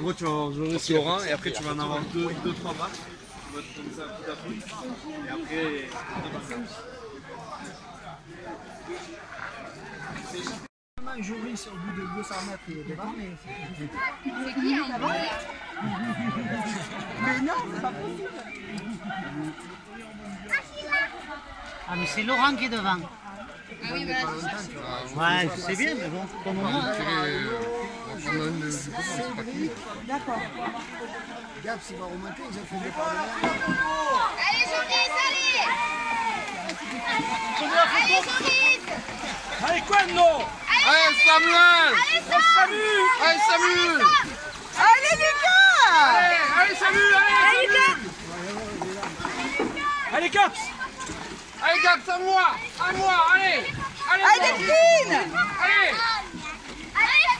En gros, tu vas avoir Joris Laurent et après tu vas en avoir deux, deux trois matchs. Tu vas te comme ça petit à petit. Et après, Un Joris au bout de 200 mètres il est devant, mais c'est C'est qui un gros Mais non, c'est pas possible. Ah, mais c'est Laurent qui est devant. Ah oui, ça. Ouais, c'est bien, mais bon, pour le moment. Hein. D'accord. Gap, s'il va remonter, ils ont fait des pas de Allez, Joris, allez Allez, Joris Allez, Quando Allez Samuel Allez, Sam Allez Samuel Allez, Lucas Allez, salut Allez, Allez, Caps Allez c'est à moi À moi, allez Allez Allez, Delphine Allez Allez,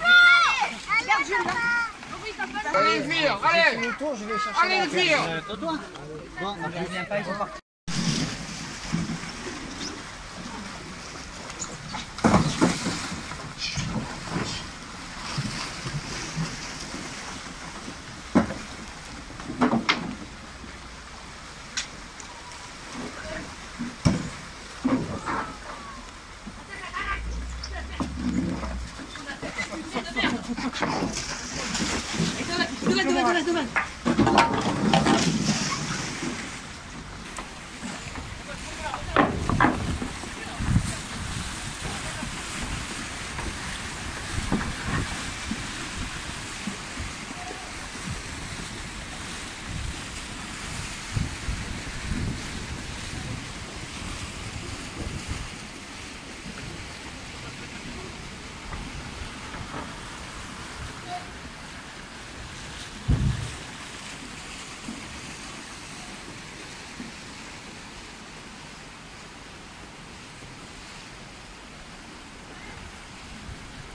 Allez les filles, allez Le tour, je vais chercher Allez filles Euh, toi Bon, on revient pas, ils sont partis. 누가 누가 누가 누가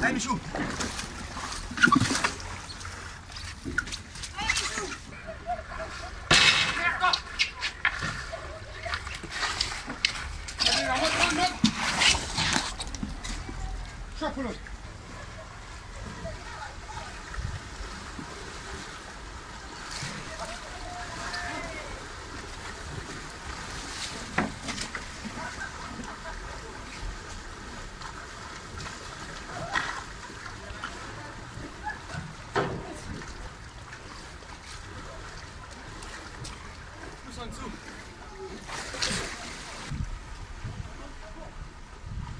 Hai, Mișu! Şapulot!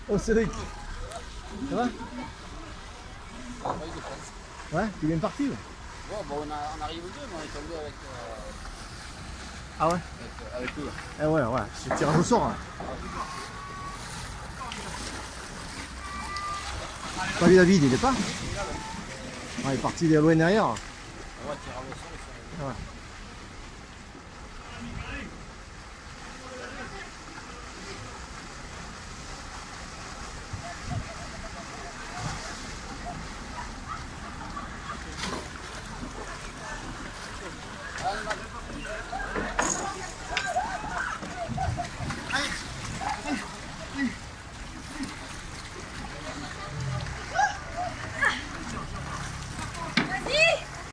Oh Cédric Ça va Ouais, tu viens de partir Bon, bon, on, a, on arrive deux, mais on est tombé avec, euh, Ah ouais avec, avec eux. Eh ouais, ouais, c'est tirage au sort. Hein. Pas vu David, il est pas Ouais, Il est parti loin derrière. Va tirer au sort, sont- Ouais.